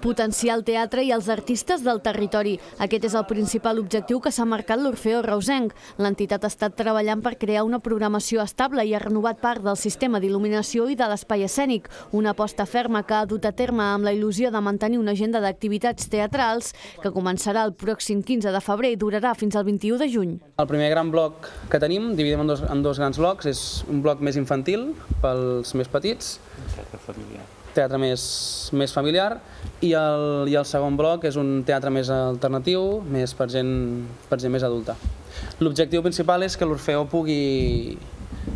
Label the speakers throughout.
Speaker 1: Potenciar el teatre i els artistes del territori. Aquest és el principal objectiu que s'ha marcat l'Orfeo Rausenc. L'entitat ha estat treballant per crear una programació estable i ha renovat part del sistema d'il·luminació i de l'espai escènic, una aposta ferma que ha dut a terme amb la il·lusió de mantenir una agenda d'activitats teatrals que començarà el pròxim 15 de febrer i durarà fins al 21 de juny.
Speaker 2: El primer gran bloc que tenim, dividim en dos, en dos grans blocs, és un bloc més infantil pels més petits,
Speaker 3: Teatre familiar.
Speaker 2: teatre més, més familiar, i el, i el segon bloc és un teatre més alternatiu, més per gent, per gent més adulta. L'objectiu principal és que l'Orfeo pugui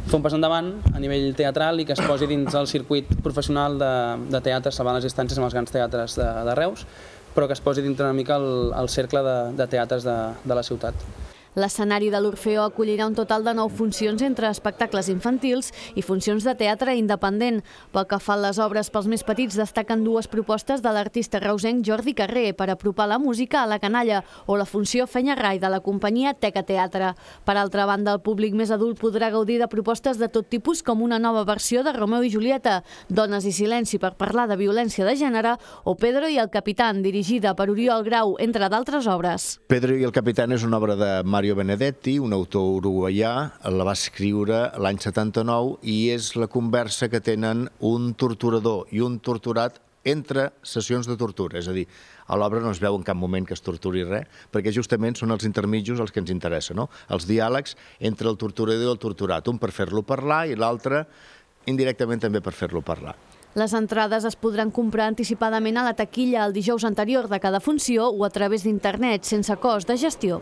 Speaker 2: fer un pas endavant a nivell teatral i que es posi dins el circuit professional de, de teatre, salvant les distàncies amb els grans teatres de, de Reus, però que es posi dintre una mica el, el cercle de, de teatres de, de la ciutat.
Speaker 1: L'escenari de l'Orfeo acollirà un total de 9 funcions entre espectacles infantils i funcions de teatre independent. Pel que fa a les obres pels més petits, destaquen dues propostes de l'artista reusenc Jordi Carrer per apropar la música a la canalla o la funció Fenya Rai de la companyia Teca Teatre. Per altra banda, el públic més adult podrà gaudir de propostes de tot tipus com una nova versió de Romeu i Julieta, Dones i silenci per parlar de violència de gènere o Pedro i el Capitán, dirigida per Oriol Grau, entre d'altres obres.
Speaker 4: Pedro i el Capitán és una obra de Mario Benedetti, un autor uruguaià, la va escriure l'any 79 i és la conversa que tenen un torturador i un torturat entre sessions de tortura, és a dir, a l'obra no es veu en cap moment que es torturi res, perquè justament són els intermitjos els que ens interessa, no? els diàlegs entre el torturador i el torturat, un per fer-lo parlar i l'altre indirectament també per fer-lo parlar.
Speaker 1: Les entrades es podran comprar anticipadament a la taquilla el dijous anterior de cada funció o a través d'internet, sense cost de gestió.